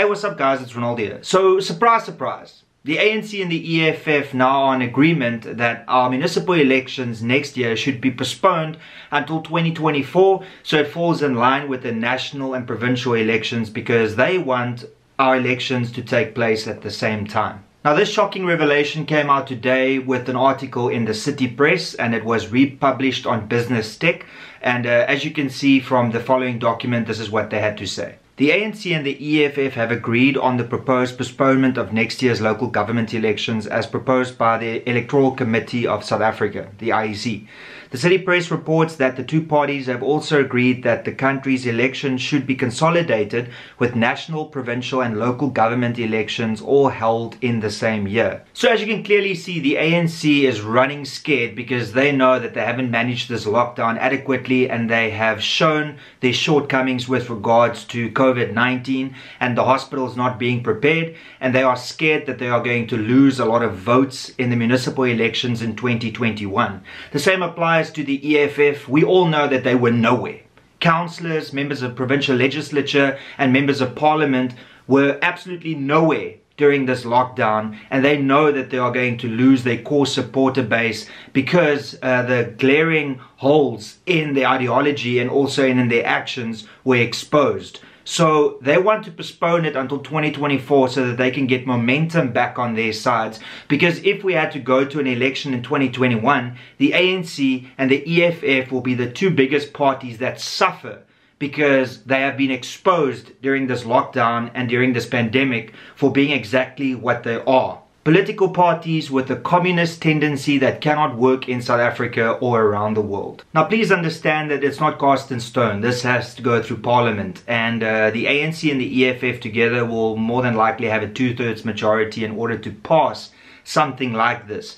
Hey, what's up guys? It's Renaldo here. So, surprise, surprise. The ANC and the EFF now are in agreement that our municipal elections next year should be postponed until 2024 so it falls in line with the national and provincial elections because they want our elections to take place at the same time. Now this shocking revelation came out today with an article in the City Press and it was republished on Business Tech and uh, as you can see from the following document this is what they had to say. The ANC and the EFF have agreed on the proposed postponement of next year's local government elections as proposed by the Electoral Committee of South Africa, the IEC. The City Press reports that the two parties have also agreed that the country's elections should be consolidated with national, provincial and local government elections all held in the same year. So as you can clearly see, the ANC is running scared because they know that they haven't managed this lockdown adequately and they have shown their shortcomings with regards to COVID-19 and the hospitals not being prepared and they are scared that they are going to lose a lot of votes in the municipal elections in 2021. The same applies to the EFF, we all know that they were nowhere. Councillors, members of provincial legislature, and members of parliament were absolutely nowhere during this lockdown and they know that they are going to lose their core supporter base because uh, the glaring holes in their ideology and also in, in their actions were exposed. So they want to postpone it until 2024 so that they can get momentum back on their sides. Because if we had to go to an election in 2021, the ANC and the EFF will be the two biggest parties that suffer because they have been exposed during this lockdown and during this pandemic for being exactly what they are political parties with a communist tendency that cannot work in South Africa or around the world. Now please understand that it's not cast in stone. This has to go through parliament and uh, the ANC and the EFF together will more than likely have a two-thirds majority in order to pass something like this.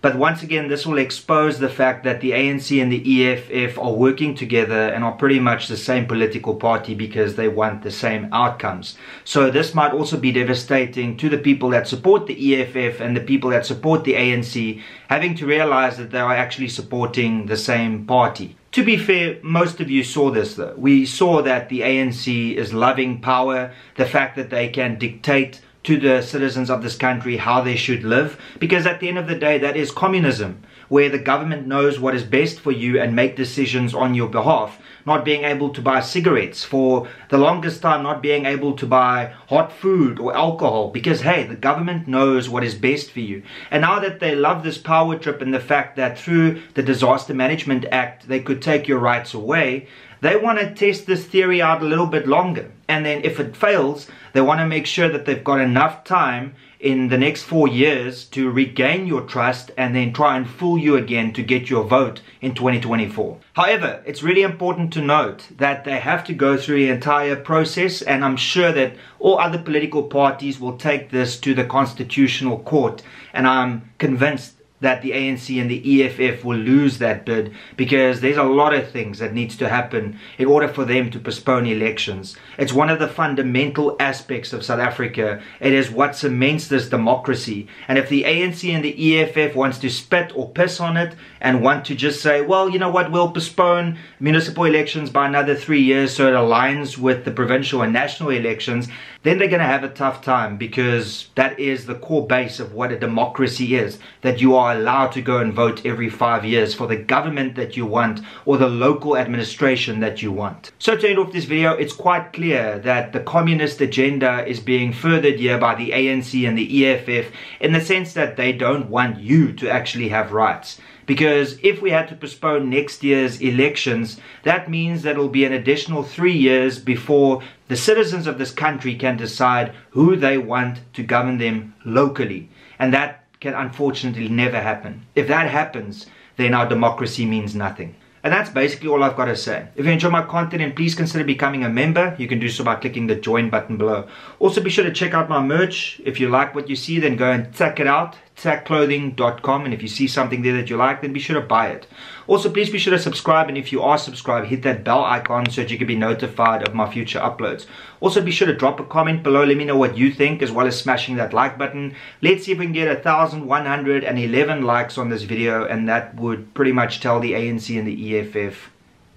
But once again, this will expose the fact that the ANC and the EFF are working together and are pretty much the same political party because they want the same outcomes. So this might also be devastating to the people that support the EFF and the people that support the ANC, having to realize that they are actually supporting the same party. To be fair, most of you saw this though. We saw that the ANC is loving power, the fact that they can dictate to the citizens of this country how they should live because at the end of the day that is communism where the government knows what is best for you and make decisions on your behalf not being able to buy cigarettes for the longest time not being able to buy hot food or alcohol because hey the government knows what is best for you. And now that they love this power trip and the fact that through the disaster management act they could take your rights away they want to test this theory out a little bit longer. And then if it fails, they want to make sure that they've got enough time in the next four years to regain your trust and then try and fool you again to get your vote in 2024. However, it's really important to note that they have to go through the entire process and I'm sure that all other political parties will take this to the Constitutional Court and I'm convinced that the ANC and the EFF will lose that bid because there's a lot of things that needs to happen in order for them to postpone elections. It's one of the fundamental aspects of South Africa. It is what cements this democracy. And if the ANC and the EFF wants to spit or piss on it and want to just say, well, you know what, we'll postpone municipal elections by another three years so it aligns with the provincial and national elections, then they're going to have a tough time because that is the core base of what a democracy is, that you are allowed to go and vote every five years for the government that you want or the local administration that you want. So to end off this video, it's quite clear that the communist agenda is being furthered here by the ANC and the EFF in the sense that they don't want you to actually have rights. Because if we had to postpone next year's elections, that means that it'll be an additional three years before the citizens of this country can decide who they want to govern them locally. And that can unfortunately never happen. If that happens, then our democracy means nothing. And that's basically all I've got to say. If you enjoy my content, then please consider becoming a member. You can do so by clicking the join button below. Also, be sure to check out my merch. If you like what you see, then go and check it out tsekclothing.com and if you see something there that you like then be sure to buy it. Also please be sure to subscribe and if you are subscribed hit that bell icon so that you can be notified of my future uploads. Also be sure to drop a comment below let me know what you think as well as smashing that like button. Let's see if we can get 1111 likes on this video and that would pretty much tell the ANC and the EFF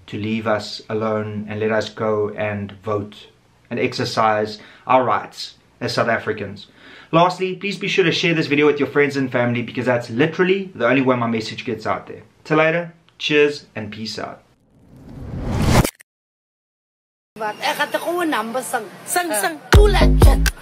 to leave us alone and let us go and vote and exercise our rights as South Africans. Lastly, please be sure to share this video with your friends and family because that's literally the only way my message gets out there. Till later, cheers and peace out. Wat ek het 'n goeie naam besing. Sing uh. sing, cool chat.